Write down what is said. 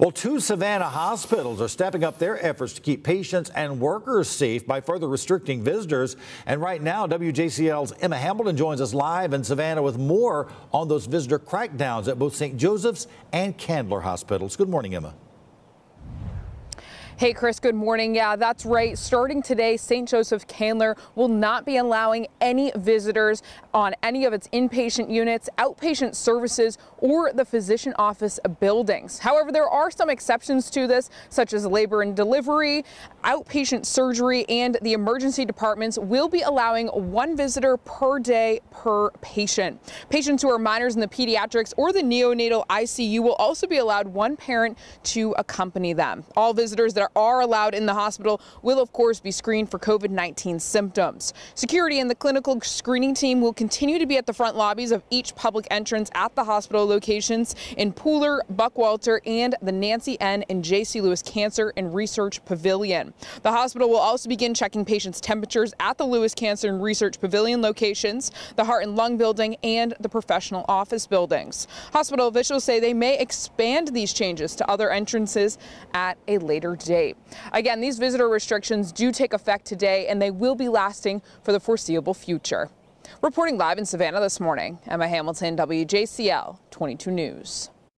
Well, two Savannah hospitals are stepping up their efforts to keep patients and workers safe by further restricting visitors. And right now, WJCL's Emma Hamilton joins us live in Savannah with more on those visitor crackdowns at both St. Joseph's and Candler hospitals. Good morning, Emma. Hey, Chris, good morning. Yeah, that's right. Starting today, St. Joseph Candler will not be allowing any visitors on any of its inpatient units, outpatient services, or the physician office buildings. However, there are some exceptions to this, such as labor and delivery, outpatient surgery, and the emergency departments will be allowing one visitor per day per patient. Patients who are minors in the pediatrics or the neonatal ICU will also be allowed one parent to accompany them. All visitors that are are allowed in the hospital will, of course, be screened for COVID 19 symptoms. Security and the clinical screening team will continue to be at the front lobbies of each public entrance at the hospital locations in Pooler, Buckwalter, and the Nancy N. and J.C. Lewis Cancer and Research Pavilion. The hospital will also begin checking patients' temperatures at the Lewis Cancer and Research Pavilion locations, the Heart and Lung Building, and the professional office buildings. Hospital officials say they may expand these changes to other entrances at a later date date. Again, these visitor restrictions do take effect today and they will be lasting for the foreseeable future. Reporting live in Savannah this morning, Emma Hamilton, WJCL 22 News.